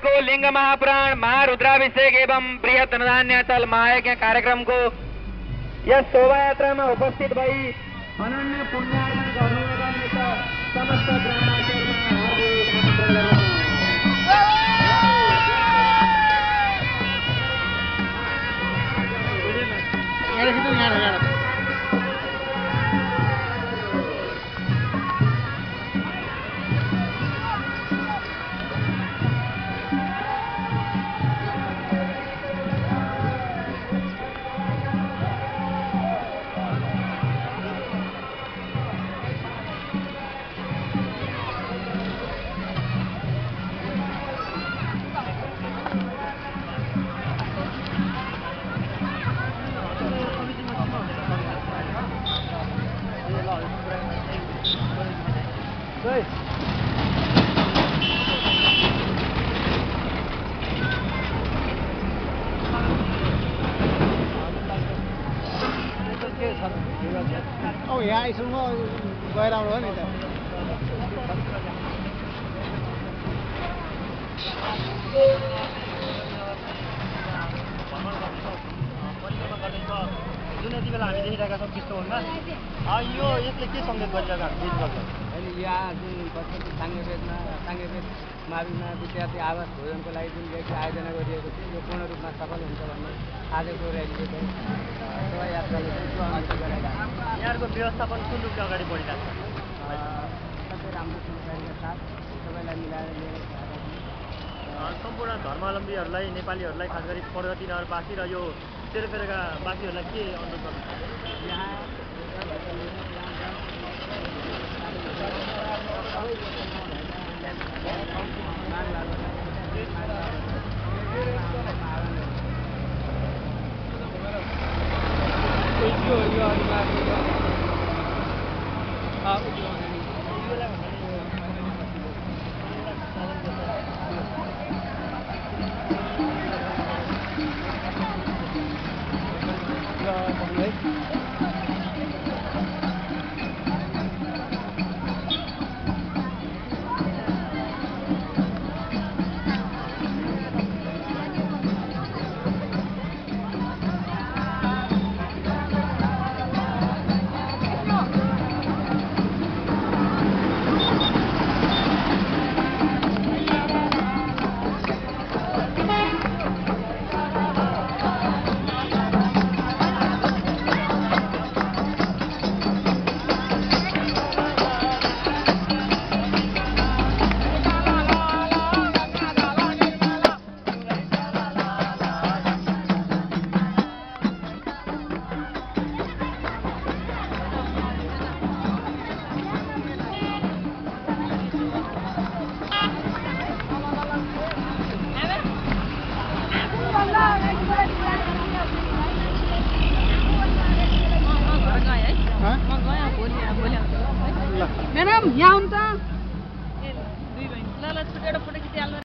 को लिंग महा रुद्राभिषेक एवं बृहत धान्याचल महायज्ञ कार्यक्रम को इस शोभा यात्रा में उपस्थित भई अन्य पुण्यार्जन समस्त आइसम्म गएर आउनु हो नि त जुन यति बेला हामी देखिरहेका छौँ कृष्णवनमा यो यसले के सङ्केत गरिरहेको हामी अहिले यहाँ जुन पश्चिम साङ्गे वेदमा साङ्गे वेद माविमा विद्यार्थी आवास भोजनको लागि जुन व्यक्ति आयोजना गरिएको थियो यो पूर्ण रूपमा सफल हुन्छ भन्ने आजको र्यालीले चाहिँ शोभायात्राले चाहिँ। यहाँहरूको व्यवस्थापन कुन रूपले अगाडि बढिरहेको छ सबै राम्रो जानकारीका साथ सबैलाई मिलाएर लिएर सम्पूर्ण धर्मावलम्बीहरूलाई नेपालीहरूलाई खास गरी पर्वती नगरवासी र यो तेह्रपेरका वासीहरूलाई के अनुरोध गर्नु म्याडम यहाँ हुन्छ ल ल। छुटेर फोटो खिचिहाल्नु